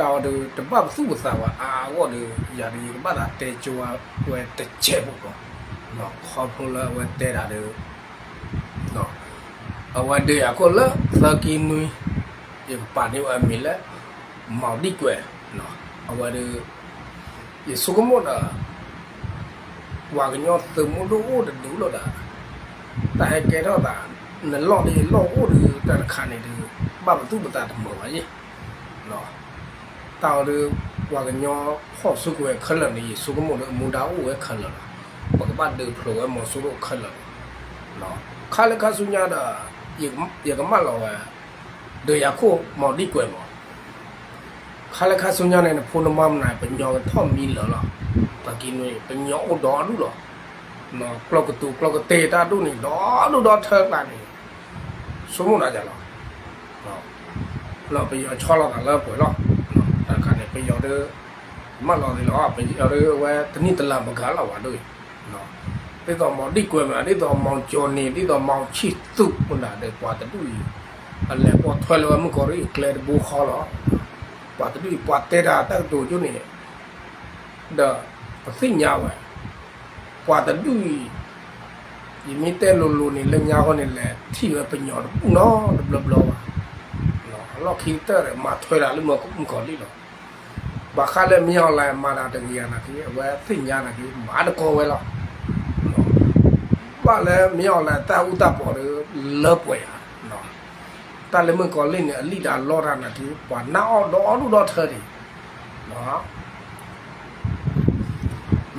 တောက်တူတပတ်စုပစာဝအာဝတ်ဒီရာဒီကပတ်တာတေချွာဝဲတချဲပေါ့ကောနော်ခေါ်ဖို့လာဝဲတဲတာတယ်နော်အဝတ်ရကိုလာသကီနွီဒီပါနေဝမီလာမော်ဒီကွယ်နော်အဝတ်ဒီစုကမောနာဝါကညောသမလို့အိုးတူလို့တာแต่แกတော့တာနလော့ဒီလော့အိုးဒီတခါနေဒီဘာမသူ့မတာတမောပါကြီးနော် တောက်ဒီဝါကညောဖော့စုကွယ်ခလနေစုကမောမူတာအိုးဝဲခလလာပကပတ်ဒီဖလိုဝဲမောစုလို့ခလနော်ခါလကဆုညာတာယေယေကမလောဝဲဒေယခုမော်ဒီကွယ်မောခါလကဆုညာနေဖုန်မမနိုင်ပညောထော့မီလောလောတကင်းဝဲပညောအော်တော်လူလောနော်ကလော့ကတူကလော့ကတေတာတို့နေတော့လို့တော့ထဲပါနေစုံမနာကြလားနော်လော ပယောချောလောက်တာလောက်ပွဲလောနော်အခါနေပယောတဲ့မလောဒီလောပယောတဲ့ဝဲတနိတလမကားလောက်ပါတို့နော်ဒီတော့မော်ဒီကွယ်မှာဒီတော့မောင်ကျော်နေဒီတော့မောင်ချစ်သူခုနတဲ့ပွားတူအလဲပေါ်ထွဲလောမကောရီကလေဘူခေါ်လောပွားတူပွားတဲတာတက်တူကျွနေဒါပစိညာဝဲပွာတတူဒီမီတဲလိုလိုနေလက်ညာဟောနေလဲထီပဲပညောပူနော်ဘလဘလပါနော်လော်ခီတာရမထွေလာလို့မကုမကောလီလော ဘာခါလဲမြောက်လာမာနာတကြီးရနာကြီးဝဲသိညာနာကြီးမာတကောဝဲလောဘာလဲမြောက်လာတာဥတပေါ်လောပွေနော်တာလည်းမကောလင်းနေအလိတာလောရနာကြီးဘာနာအော်တော့လို့တော့ထဲတယ်နော်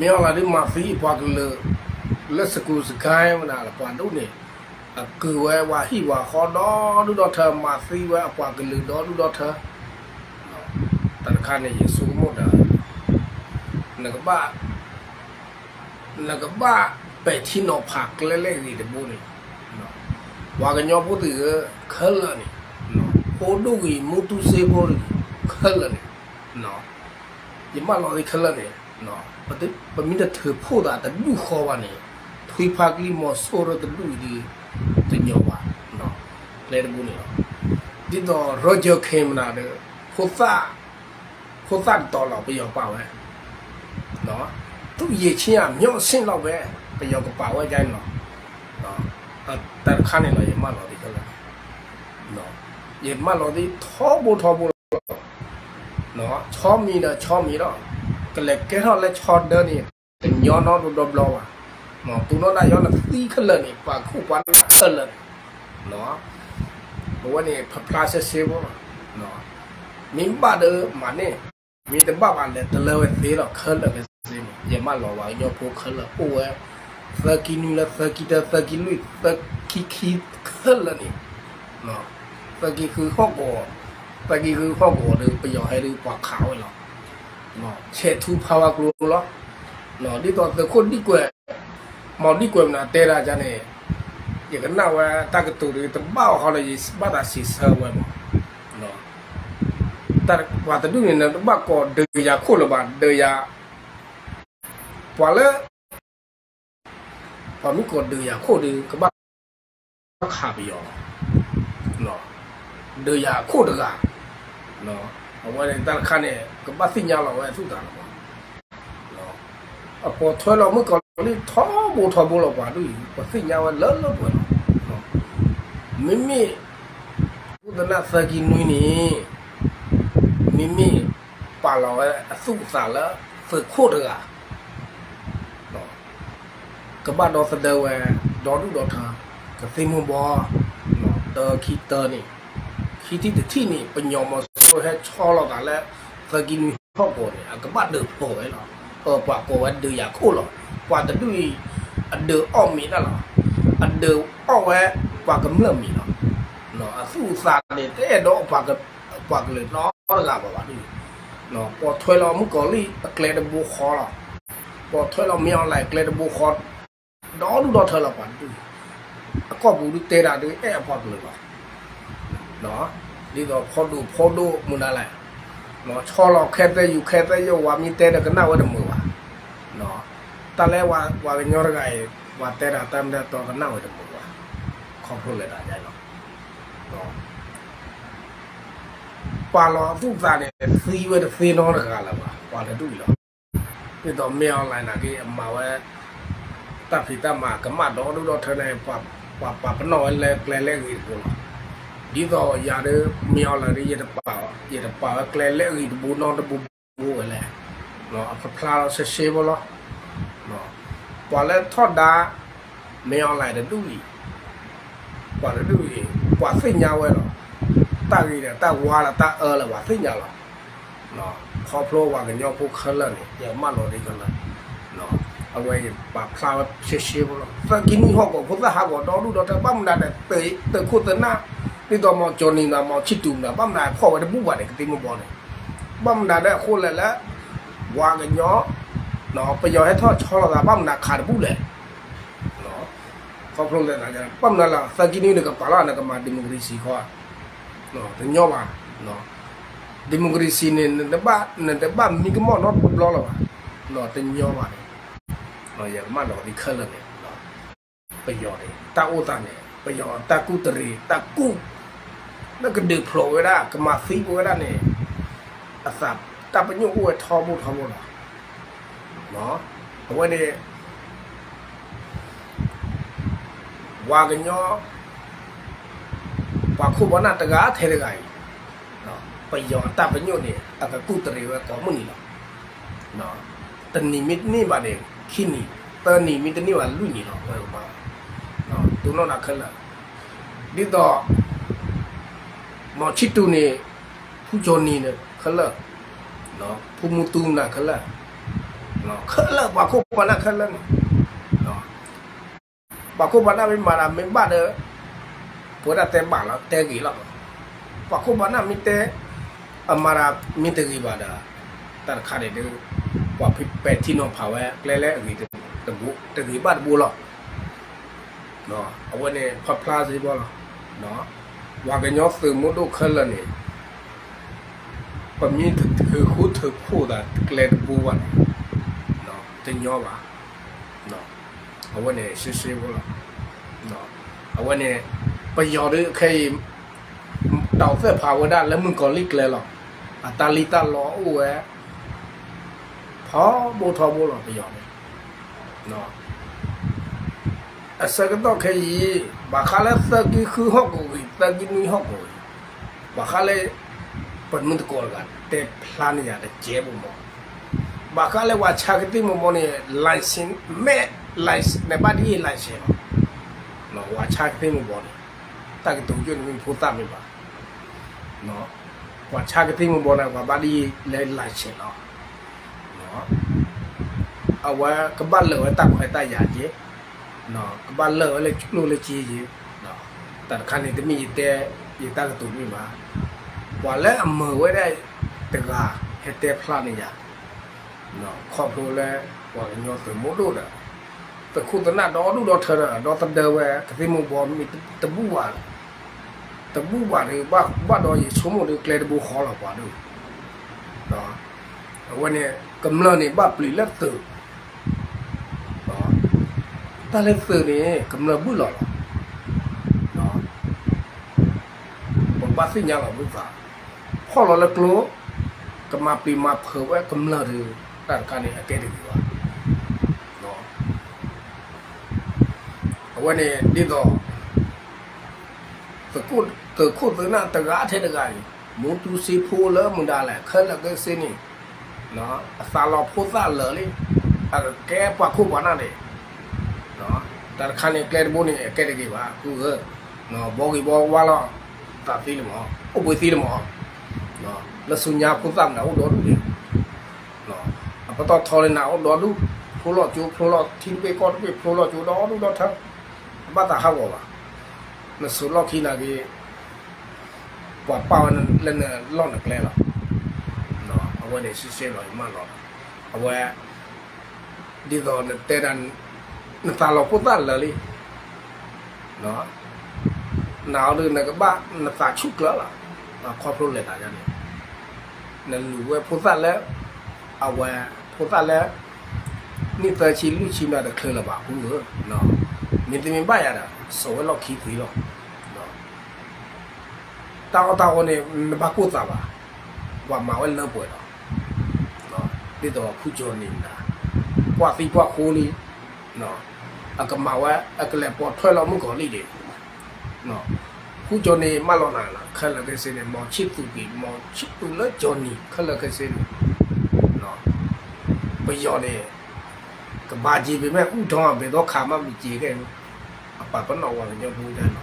မြောက်လာဒီမာဖီပွားကလေးလက်စကူစကိုင်းမနာလပွားတို့နေအကူဝဲဝါဟိဝါခေါ်တော့လူတော့ထမာဖီဝဲအပွားကလေးတော့လူတော့ထ တန်ခါနေယေစုမို့တာနကဘာနကဘာပဲတီနိုဖာကလေးလေးဒီဘူနေနော်ဝါကညောပုတိခလနေနော်ဟိုဒုကြီးမူတူစေဘောခလနေနော်ဒီမလော်ဒီခလနေနော်ပတိပမီတဲ့ထဖို့တာတလူခေါ်ပါနေထွေးဖာကလီမောဆိုရတလူဒီတညောပါနော်လေတဘူးနေတော့ဒီတော့ရောဂျာခေမနာတဲ့ခိုသ ခိုသတော်လောက်ပြောပါဝဲနော်သူရေချင်းကမြော့ဆင့်လောက်ပဲပြောကပါဝဲကြိုင်းနော်နော်တန်ခါနေလို့ရမလို့ဒီကလာနော်ရမလို့ဒီထောဖို့ထောဖို့နော်ချောမီတော့ချောမီတော့ကလကဲတော့လက်ချော်ဒနေညောနော်ဒဘလောပါနော်သူတော့လည်းရောလည်းသီးခလနေပါခုပါခလနော်ဘဝနေဖပလာဆက်စေဘောနော်မင်းပါတော့မနဲ့ มีแต่บ้ามันเลยแต่เลวตีหรอกเคลเลยสิอย่ามาหลอกว่าโยโพเคลโอ้ยสกินุละสกิตาสกิลุยสกิคิเคลนี่เนาะสกิคือข้อก่อสกิคือข้อก่อหรือประโยชน์ให้หรือปากขาวไอ้หรอกเนาะเชทูภาวะกลัวหรอเนาะนี่ตอนเจอคนดีกว่าหมอดีกว่านะเตราจานี่อย่างนั้นว่าตากตุรีตบ้าเขาเลยบัตรสิเซอร์ไว้หมด တတ်ဝါတဒုနေနဘကောဒေယာခိုလဘာဒေယာပွာလေပမီကောဒေယာခိုဒီကဘာခါပြီးရောနော်ဒေယာခိုတကနော်ဝဲတဲ့တန်ခါနဲ့ကပတ်သိညာလောက်ဝဲသူ့တာတော့နော်အပေါ်ထွဲလောက်မကောလေးထောဘောထောဘောလောက်ပါလို့ပတ်သိညာဝဲလောလောပွဲနော်မိမိဘုဒနာသကီနွီနီ မိမိပါလောဝဲအစုစာလာဖခိုတကနော်ကပတ်တော့စတဲ့ဝဲဒေါ်ဒူဒေါ်ထာကသိမဘောနော်တော်ခီတော်နေခီတီတတိနေပညောမဆိုဟဲချောလောက်တာလဲသကင်းဟော့ပေါ်တယ်အကပတ်တော့ပေါ်ဲလားဟောပွားကိုဝတ်ဒရခိုးလို့ပွားတူအဒအော့မီလားအဒအော့ဝဲပွားကမလမီလားနော်အစုစာနေတဲ့တော့ပွားက ပွားကလေနော်လာပါပါဒီနော်ပေါ်ထွဲလောမှုကောလီအကလေတဘူခေါ်လားပေါ်ထွဲလောမြောင်းလိုက်ကလေတဘူခေါ်တော့လူတော့ထွဲလောပါဒီအကော့ဘူးတဲတာတွေအဲ့အဖွားကလေပါနော်ဒီတော့ဖော်တူဖော်တူမူနာလိုက်နော်ချောလောက်ခဲတဲ့ယူခဲတဲ့ယောဝါမီတဲ့ကနာဝတ်မူပါနော်တလဲဝါဝါညောရကဲဝါတဲ့တာတမ်းတဲ့တော့ကနာဝတ်မူပါခေါ်ဖို့လက်တာကြိုင်တော့နော် ပပါလောသူ့သားနဲ့စီးဝဲတဲ့ဖေးတော့တကားလာပါပါတယ်တူလောဒီတော့မြေအွန်လိုင်းနာကြီးအမဝဲတပ်ဖိတမကမတော့တော့ထနေပပပပနော်လဲကလဲလဲကြီးကိုဒီတော့ရတယ်မြေအွန်လိုင်းရတဲ့ပါရတဲ့ပါကလဲလဲကြီးဘူနော်တဘူဘူလဲနော်အဖဖလာဆရှေဘလောနော်ပေါ်လဲထော့တာမြေအွန်လိုင်းတဲ့တူကြီးပါတယ်တူကြီးပွာစိတ်ညာဝဲတော့ တာကြီးတယ်တာဝါလာတာအဲလာဝါစိတ်ညာလားနော်ခေါဖလိုဝါကညောပုခလန်ရမလို့ဒီကလာနော်အဝဲပါဖလာရှေရှေဘလို့စကိနီဟောကိုဘုရားဟာကိုတော်လူတော်တပတ်မနာတဲ့တေတေခုတနာဒီတော့မောဂျော်နီနာမောချစ်တူနာပတ်မနာခေါ်ဝဲဘူးပါတယ်ကတိမပေါ်နေပတ်မနာတဲ့ခိုးလဲလဲဝါကညောနော်ပယောဟဲထောချောလာပတ်မနာခါဘူးလေနော်ခေါဖလိုလဲနာကြပတ်မနာလာစကိနီကပါလာနကမာဒီမိုကရေစီခေါ် နော်တညောပါနော်ဒီမိုကရေစီနဲ့တပတ်နဲ့တပတ်မိကမောတော့ဘလောလာပါနော်တညောပါတယ်နော်ရမတော့ဒီခလနဲ့နော်ပယောတယ်တာအိုတာနဲ့ပယောတာကုတရီတာကုနကဒီဖလိုဝရကမဖီဝရနဲ့အစပ်တပညိုဝဲထောမှုထောမှုလားနော်အဝဲနဲ့ဝါကညော ပါခုဘနာတကားထဲတကားနော်ပယောတပညိုနေအကကုတရီဝဲကောမနီလားနော်တနိမိတ်နေပါတယ်ခိနီတနိမိတ်နေဝလူနီတော့ဘယ်မှာနော်သူတော့နာခလာဒီတော့မောချစ်တူနေဖူဂျော်နီနေခလာနော်ဖူမူတူနာခလာနော်ခလာဘာခုပနာခလာနော်ဘာခုပနာမမာလာမင်ပါတဲ့ pueda te bala te gila pa ko bana mi te amara mi te gi bada tar khare de wa phi pe thi no pha we kle le agi te bu te gi bad bu lo no awe ne pha pla si bo lo no wa ga nyo su mu do khala ne pa mi te khu te khu da kle bu wa no te nyo ba no awe ne shi shi bo lo no awe ne ပယောရခဲတောက်ဖက်ဖာဝဒလည်းမကောလိကလဲလောအတလီတလောအိုဝဲဖောဘောထောဘောလောပယောလေနော်အစကတော့ခဲဘာခါလဲသကိခဟောက်ကိုတကိနီဟောက်ကိုဘာခါလဲပတ်မန်တကောကတေပလာနီရတဲ့ကျဲဘမောဘာခါလဲဝါချာကတိမမောနေလိုင်စင်မဲလိုင်စနေပါဒီလိုင်စင်နော်ဝါချာကတိမမောနေ တာကတုံကျွန်းဝင်ဖို့တတ်မိပါနော်ဟိုချာကတိမပေါ်နာကဘာဒီလဲလာချင်တော့နော်အဝါကပတ်လောတပ်ခွဲတရကြီးနော်ကပတ်လောလဲကျလို့လဲကြီးကြီးနော်တခါနေတမီတဲ့ရတာကတုံမိပါဟွာလဲအမေဝဲတဲ့တကားဟက်တဲ့ဖလာနေရနော်ခေါ်လို့လဲဟွာညောတမို့လို့တာတခုတနာတော့လူတော့ထရတော့တတဲ့ဝဲကတိမပေါ်မိတပူပါ တပူပါတယ်ဘာဘာတော့ရေချုံမလို့ကလေတဘူခေါ်လာပါတော့နော်ဝနေကမလနေဘာပလီလက်တူနော်တလည်းဖနေကမလဘူးလာနော်ဘာစညာလာဘူးပါခေါ်လာလကလောကမပီမဖဝဲကမလရတန်ကနေအကဲတယ်ကွာနော်ဝနေဒီတော့တ ကုတ်တခုတနာတကားထဲတကားမုန်တူစီဖိုးလမွန်ဒါလဲခလကစင်းနီနော်အစာလောဖိုးသားလေအကဲပခုဘာနာလေနော်တခါနေကဲဘုန်နေကဲတကေပါခုကနော်ဘောဂီဘောဝါလာတာသီးလမောအပွေသီးလမောနော်လဆုညာဖိုးသားနာဟုတ်တော့လေနော်အပတော့ထော်လနာဟုတ်တော့လူဖိုးလောကျိုးဖိုးလောထင်းပေကောတ်ပေဖိုးလောကျိုးတော့လူတော့ထားဘာသာဟောပါနဆူလောခိနာကြီး ว่าป่าวนั่นเล่นล่อนนักเล่นหรอเนาะเอาไว้ในซีเซ่หน่อยมากหรอเอาไว้ดีตอนเตะดันนั่นตาเราพูดตันเลยเนาะหนาวเลยนะก็บ้านั่นตาชุกแล้วล่ะครอบครัวเลยตาจันเนี่ยนั่นรู้ว่าพูดตันแล้วเอาไว้พูดตันแล้วนี่ตาชินลูกชินมาแต่เคลื่อนระบาดคุณเหรอเนาะมีแต่มีบ้าอย่างน่ะสวยเราขี้ถุยหรอ 当当我呢把裤子吧，我马我冷不了，喏，你都苦叫你啦，我非我苦你，喏，啊个马我啊个来把退了木搞你的，喏，苦叫你马老难了，看了个谁呢？毛吃不比毛吃不了叫你，看了个谁呢？喏，不要嘞，个马鸡被卖乌汤啊，被多看嘛没几个，把不闹完就不干了，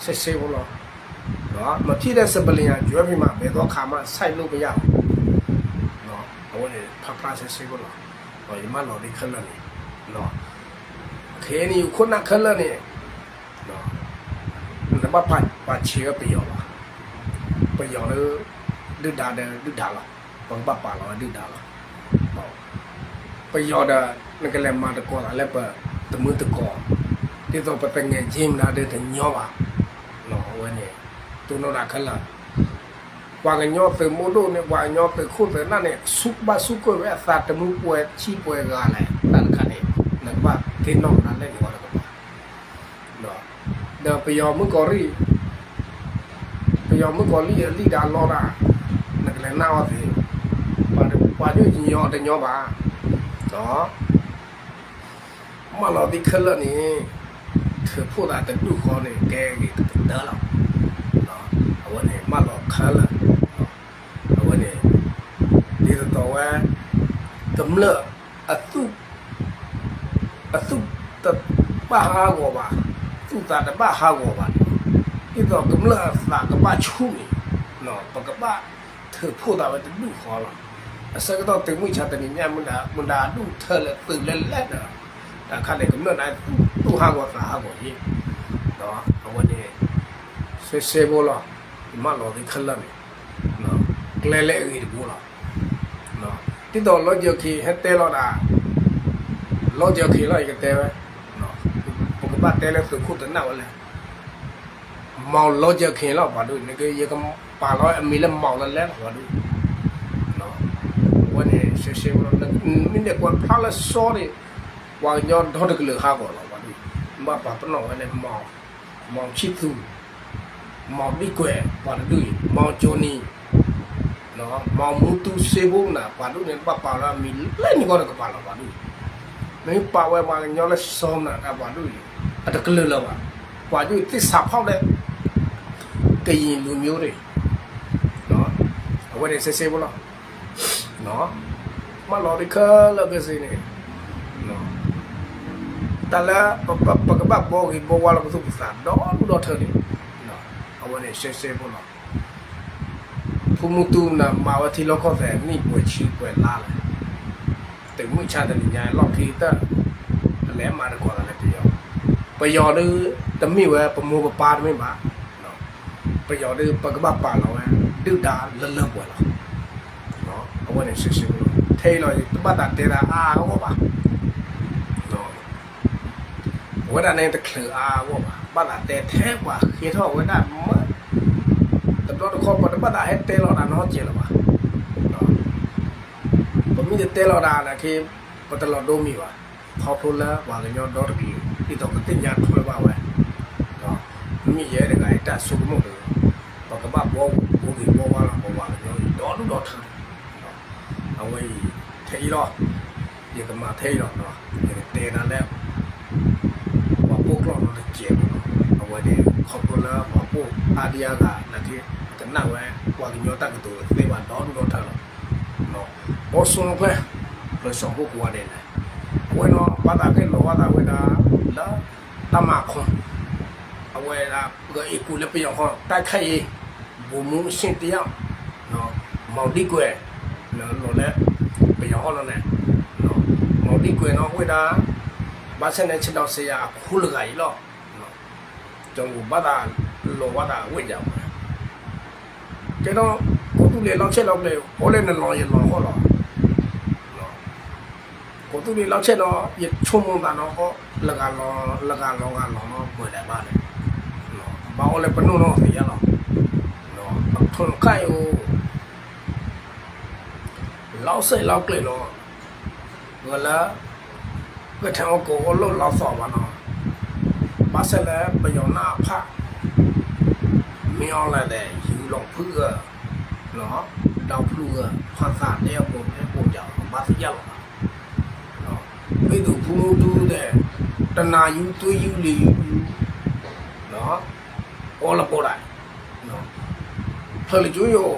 谁谁不了。 နော်မဖြစ်တဲ့စပလင်ကကျွဲပြီးမှဘယ်တော့ခါမှစိုက်လို့မရဘူးနော်အဝနေဖဖဆက်ဆေးဘူးလို့ဟောဒီမှာတော့ဒီခလနေနော်ခဲနေခုနခလနေနော်ဒါမှပတ်ပတ်ချေပြောပါပြောလို့ဒုဒါတယ်ဒုဒါလားဘာပါပါလားဒုဒါလားဟော ไปยอดนักเลมาตะกอแล้วปะตะมือตะกอที่ต้องไปเป็นไงจิมนะเดินถึงย่อบ่เนาะวันนี้ตัวโนดาคันละว่ากันย่อเตมูโดเนี่ย tunora kala waganyo pe modo ne waganyo pe khule na ne sukba suko we sa temu pwe chi pwe ga ne tan khane na ba te no na le ko ko no da pe yo mu ko ri pe yo mu ko li li da lo da na le na wa pe pa pa yo ji yo de yo ba no ma lo di khale ni เธอพูดอะไรแต่ดูคอเนี่ยแกเดินหรอก အဝနေမလာခလာအဝနေဒီတော့ဝဲတမလအတုအတုတပါဟာကိုပါသူတာတပါဟာကိုပါဒီတော့ကမလသာကပါချူနော်ပကပါသဖို့တာဝဲတူခေါ်လာအစကတော့တင်မှုချတဲ့ညမနာမနာဒုထလဲပြုလဲလက်တာဒါခါလေကမနာသူဟာကောသာဟာကောကြီးတော့အဝနေဆေဆေဘောလာ ဒီမလောဒီခလမယ်နော်ကလဲလဲကြီးဘောလာနော်တိတော့လောကြခီဟတဲလောတာလောကြခီလောရတဲ့ပဲနော်ပကပတ်တဲလဲသူခုတနာဝလဲမောင်လောကြခင်လောက်ပါလို့ငကေရကပါလောအမီလဲမောင်လဲလဲပါလို့ wane se se wala ni ne kwa pala sore wa nyo do de le ha ko la wa ni ma pa pa no wane ma ma chi tu ma bi kwe wa du ma jo ni no ma mu tu se bu na pa du ne pa pa la mi le ni ko de pa la wa du ne pa we ma nyo le so na ka wa du a de le la wa wa du ti sa phao le ကရင်လူမျိုးတွေနော်အဝတ်တွေဆေးဆေးဘူးလားနော်မလော်ဒီခလကစီနေနော်တလာပပပကဘဘောဂီဘောဝါလကသုပစာတော့လူတော့ထဲနေ နော်အဝနေရှေရှေဘောနော်ဖုမှုတူနာမာဝတိလောခောတဲ့မိပွေချီပွေလာလေတေမှုချတဲ့ညာလောက်ခီတအလဲမာရကောလာလည်းပြောပယောဒတမိဝဲပမောပပါတမင်းပါနော်ပယောဒပကဘပါလောဝဲဒုတာလလပွေလောအဝနဲ့ရှိရှိလို့ထဲလို့တပတ်တာတဲတာအာဟောပါတော့ဝဒနဲ့တခလအာဟောပါပတ်တာတဲထဲပါခေထောဝဒမ တတော်တော့ခေါ်ပတ်တာဟဲတဲလို့တာနော်ကျေလို့ပါတော့ပမိတဲလို့တာလည်းခေပတ်တလို့ဒိုမီပါခေါ်ဖို့လာဘာကညောတော့ပြီဒီတော့ကတင်ညာထွဲပါဝဲတော့မိရဲတဲ့ကတဆုကမို့လို့ပကပဘောဘောဒီဘောဝါလာဘောဝါညောတော့တော့ထားအဝေးထေရောဒီကမှာထေရောနော်တေနာလဲဘာပုတ်လို့လည်းကျေဘူးအဝေးဒီခေါပလာ ဘာပုတ်အာဒီယာကလည်းဒီကနဝဲဝါဒီညောတက်တူသေပါတော့တော့ထားလို့နော်ဘောဆုံကလည်းလို့ဆောင်ဖို့ကွာတယ်ဝဲတော့ဘာသာကဲလောဝါသာဝဲတာလာတမခွန်အဝဲကဒီကူလည်းပြောင်းဟောတိုက်ခိုက်ရေးဘူမှုရှင်းတရားနော်မော်ဒီကွယ်နော်လို့လည်းပြောင်းလို့နဲ့နော်မော်ဒီကွယ်နော်ဝိတာဘာစနဲ့ချတော့ဆရာခုလကကြီးလို့နော်ကျွန်တော်ဘာသာ လောဝတာဝိကြမှာကျွန်တော်ကိုတူလေလောက်ချက်လောက်လေဟောလေနဲ့လောရလောဟောလောနော်ကိုတူလေလောက်ချက်တော့ရချုံမတာနော်ဟောလကလောလကလောကလောနော်ပွေတယ်ပါလေနော်ဘာဟောလေပနုနော်ရလောနော်ထုံခိုင်ဟိုလောက်စိတ်လောက်ကလေးတော့ငလာကထောင်ကိုလို့လောက်စောပါနော်ပါစလဲပယောနာဖ မြောင်းလာတဲ့ယူလောဖူးကနော်တောက်ဖလူကဖတ်စာတယောက်ပုံနဲ့ပုံကြအောင်မသိရတော့နော်ဘယ်သူဖူးတူးတဲ့တနာယူသွေးယူလေယူနော်ဟောလာပေါ်လာနော်ဖလေကျိုးရော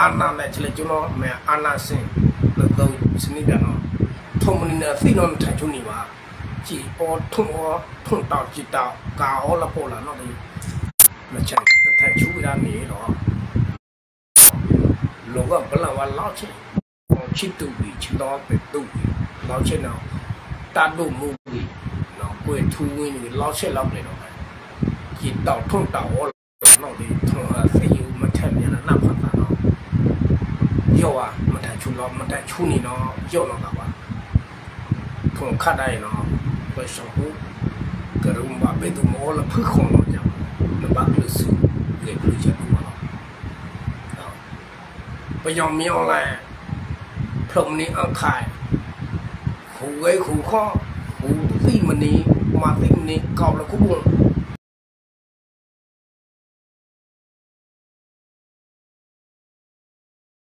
အာနာနဲ့ချလေကျနော်မဲအာနာစင်လို့တော့စနေတယ်နော်ထုံမနေသိတော့ထိုင်ချုံနေပါကြည်ပေါ်ထုံောထုံတောက်ကြည်တောက်ကာဟောလာပေါ်လာနော်ဒီ မချိုင်ထိုင်ချူရနေတော့လောကဘလဝလောက်ချစ်ချစ်တူပြီးချစ်တော့ပဲတူပြီးလောက်ချစ်တော့တတ်လို့မူပြီးနော်ကိုယ်ထူးဝင်းပြီးလောက်ချစ်လောက်နေတော့ကြည်တောက်ထုံတောက်ဟောနော်ဒီထုံအစီယူမထက်မြန်နာဖတ်တာနော်ယောอ่ะမတန်ချူတော့မတန်ချူနေတော့ယောတော့ကပါထုံခတ်တိုင်းနော်ပဲရှောဘူးကရုံဘာပဲသူမောလဖခုံတော့ တပတ်လို့စုရေပြည့်ချက်ပါတော့ပယောင်မြောင်းလဲဖုံနေအခိုင်ခူဝဲခူခော့ခူသိမနေမာသိမနေကောက်လခုဘုံ